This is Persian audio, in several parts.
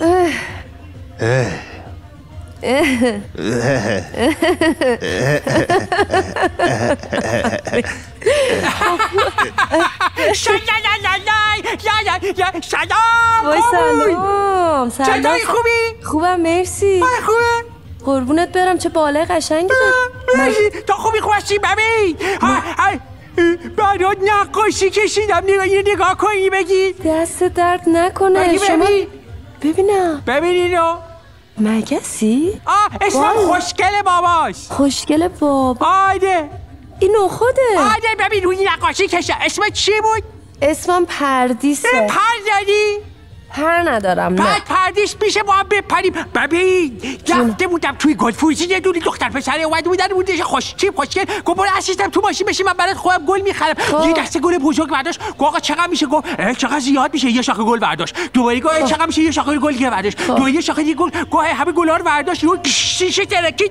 وای سلام. سلام. چطوری؟ خوبی؟ خوبم مرسی. آره، خوبه؟ قربونت برم چه بالای قشنگی داری. مرسی. تو خوبی ببین. ها، ها، برات نقاشی کشیدم. نگاه اینو نگاه کنی بگی. دست درد نکنه. شما ببینم. ببین اینو مگسی آه اسمم وای. خوشگل باباست خوشگل بابا. آده این نخوده. آده ببین روی نقاشی کشم اسم چی بود؟ اسمم پردیسه. پر زدی؟ پر ندارم نه. بعد پردیس میشه با هم بپریم. ببین رفته بودم توی گل فروشی یه دونی دختر پسره اومده بودن بودش خوش چیپ خوشگل. گفت برو اسیستم تو ماشین بشی من برات خودم گل می‌خرم. یه دسته گل بزرگ برداشت. گفت آقا چقدر میشه؟ گفت چقدر زیاد میشه؟ یه شاخه گل برداشت. دوباره گفت اه، چقدر میشه یه شاخه گل دیگه برداشت؟ دوباره یه شاخه دیگه گل گفت همه گلا رو برداشت. یه شیشه ترکید.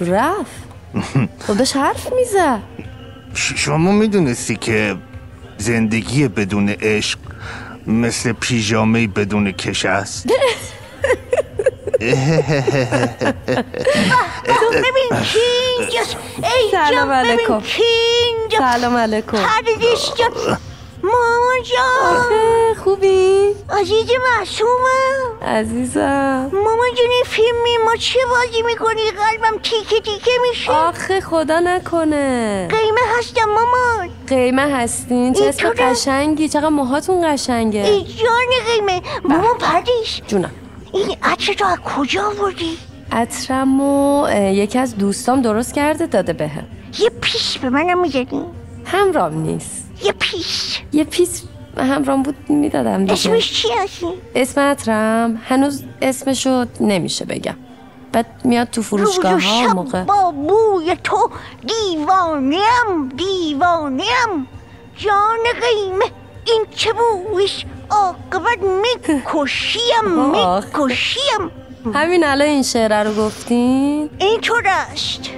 رفت. خب داشت حرف می‌زد. ش- شما می‌دونستی که زندگی بدون عشق مثل پیژامه بدون کش است. ببین کینگ ای سلام جان ببین علیکم. کینگ سلام علیکم. جان. مامان جان. خوبی؟ عزیز معصومم عزیزم. مامان جون این فیلمی ما چه بازی می‌کنی؟ قلبم تیکه تیکه میشه. آخه خدا نکنه. هستم مامان قیمه هستین؟ چه اسم؟ قشنگی؟ چقدر موهاتون قشنگه؟ جان قیمه. مامان پردیس جونم این عطر تو از کجا آوردی؟ عطرم و اه، یکی از دوستام درست کرده داده بهم. یه پیش به منم می‌دادی؟ همرام نیست. یه پیش یه پیس همرام بود می‌دادم دیگه. اسمش چی هستی؟ اسم عطرم هنوز اسمشو نمیشه بگم. بعد میاد تو فروشگاه ها موقع با بوی تو دیوانیم دیوانیم جان قیمه این چه بویش عاقبت می‌کشیم. می‌کشیم همین الان این شعره رو گفتین اینطور است